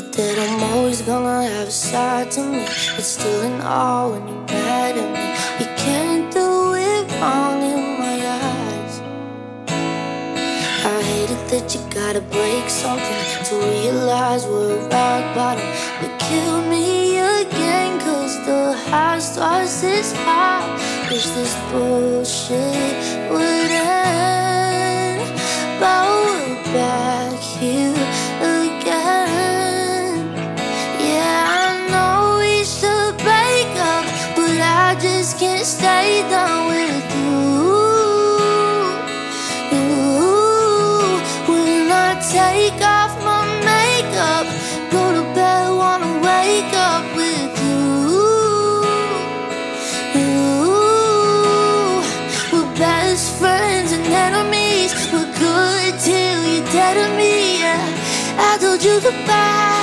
that I'm always gonna have a side to me. But still in awe when you're mad at me. You can't do it wrong in my eyes. I hate it that you gotta break something to realize we're rock bottom. But kill me again, cause the high starts this high. Wish this bullshit stay down with you. You, when I take off my makeup, go to bed, wanna wake up with you. You, we're best friends and enemies. We're good till you're dead to me. Yeah, I told you goodbye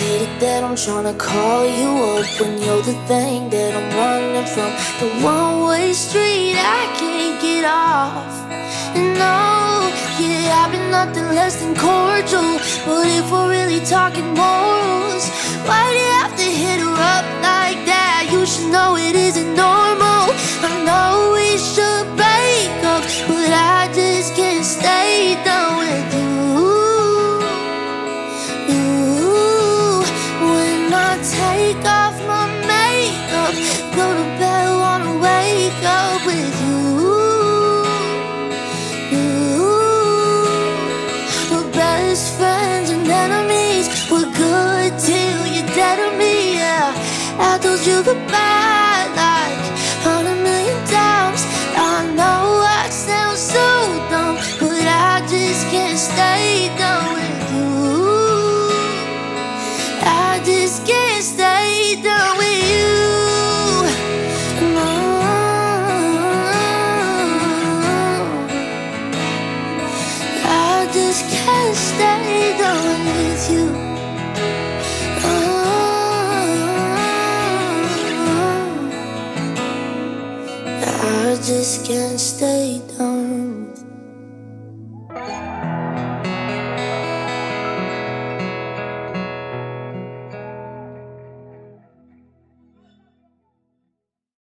hate it that I'm trying to call you up when you're the thing that I'm running from. The one way street I can't get off. And no, yeah, I've been nothing less than cordial. But if we're really talking morals, till you're dead to me. Yeah, I told you goodbye like on a million times. I know I sound so dumb, but I just can't stay down with you. I just can't stay down with you. Just can't stay down with you. I just can't stay down